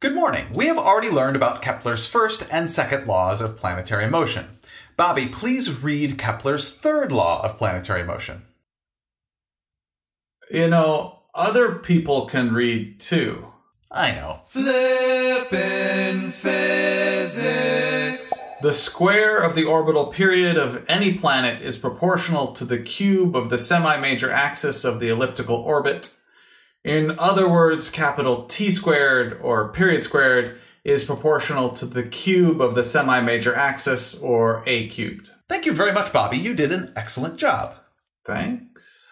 Good morning. We have already learned about Kepler's first and second laws of planetary motion. Bobby, please read Kepler's third law of planetary motion. You know, other people can read too. I know. Flippin' physics. The square of the orbital period of any planet is proportional to the cube of the semi-major axis of the elliptical orbit in other words, capital T squared or period squared is proportional to the cube of the semi-major axis or a cubed. Thank you very much, Bobby. You did an excellent job. Thanks.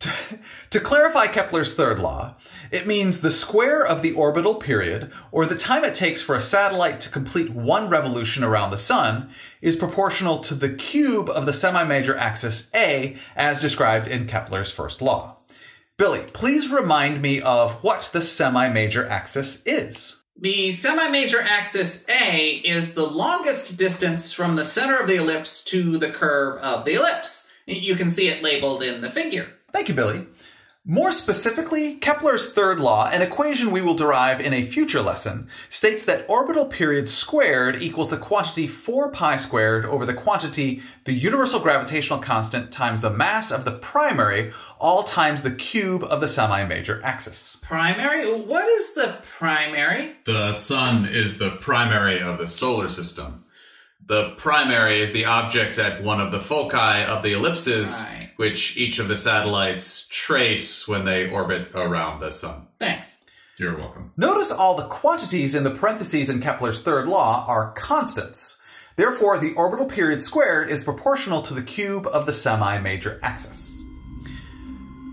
To, to, clarify Kepler's third law, it means the square of the orbital period, or the time it takes for a satellite to complete one revolution around the sun, is proportional to the cube of the semi-major axis A as described in Kepler's first law. Billy, please remind me of what the semi-major axis is. The semi-major axis A is the longest distance from the center of the ellipse to the curve of the ellipse. You can see it labeled in the figure. Thank you, Billy. More specifically, Kepler's third law, an equation we will derive in a future lesson, states that orbital period squared equals the quantity 4 pi squared over the quantity the universal gravitational constant times the mass of the primary, all times the cube of the semi-major axis. Primary? What is the primary? The sun is the primary of the solar system. The primary is the object at one of the foci of the ellipses, right. Which each of the satellites trace when they orbit around the sun. Thanks. You're welcome. Notice all the quantities in the parentheses in Kepler's third law are constants. Therefore, the orbital period squared is proportional to the cube of the semi-major axis.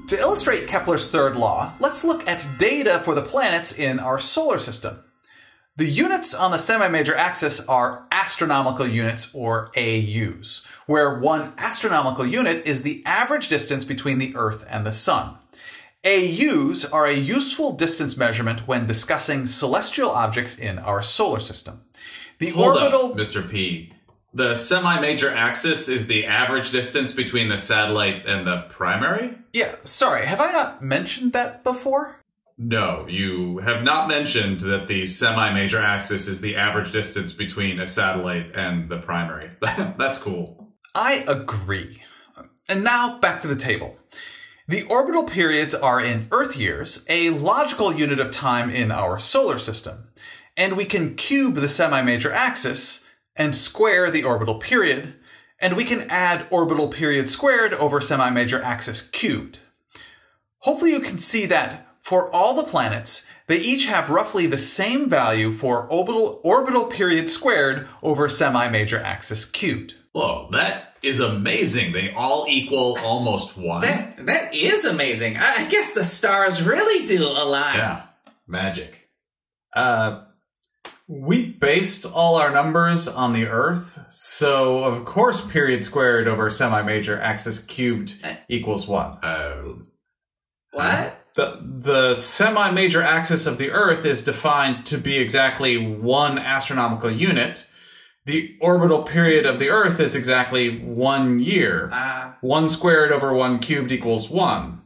To illustrate Kepler's third law, let's look at data for the planets in our solar system. The units on the semi-major axis are astronomical units or AUs, where one astronomical unit is the average distance between the Earth and the Sun. AUs are a useful distance measurement when discussing celestial objects in our solar system. The Hold orbital up, Mr. P. The semi-major axis is the average distance between the satellite and the primary? Yeah, sorry, have I not mentioned that before? No, you have not mentioned that the semi-major axis is the average distance between a satellite and the primary. That's cool. I agree. And now back to the table. The orbital periods are in Earth years, a logical unit of time in our solar system. And we can cube the semi-major axis and square the orbital period, and we can add orbital period squared over semi-major axis cubed. Hopefully you can see that for all the planets, they each have roughly the same value for orbital, orbital period squared over semi-major axis cubed. Whoa, that is amazing. They all equal almost one. That, that is amazing. I guess the stars really do align. Yeah, magic. Uh, we based all our numbers on the Earth, so of course period squared over semi-major axis cubed uh, equals one. Uh, what? The the semi-major axis of the Earth is defined to be exactly one astronomical unit. The orbital period of the Earth is exactly one year. Uh, one squared over one cubed equals one.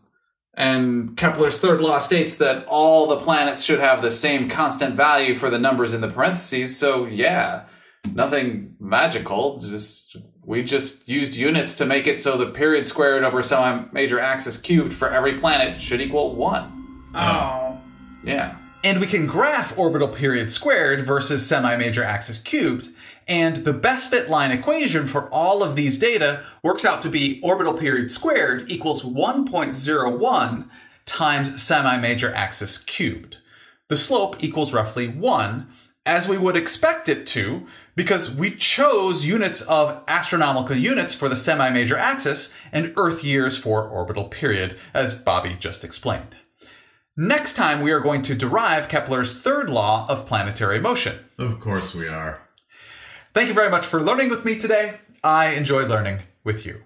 And Kepler's third law states that all the planets should have the same constant value for the numbers in the parentheses. So yeah, nothing magical. Just we just used units to make it so the period squared over semi-major axis cubed for every planet should equal 1. Oh. Yeah. And we can graph orbital period squared versus semi-major axis cubed, and the best fit line equation for all of these data works out to be orbital period squared equals 1.01 times semi-major axis cubed. The slope equals roughly 1, as we would expect it to, because we chose units of astronomical units for the semi-major axis and Earth years for orbital period, as Bobby just explained. Next time, we are going to derive Kepler's third law of planetary motion. Of course we are. Thank you very much for learning with me today. I enjoyed learning with you.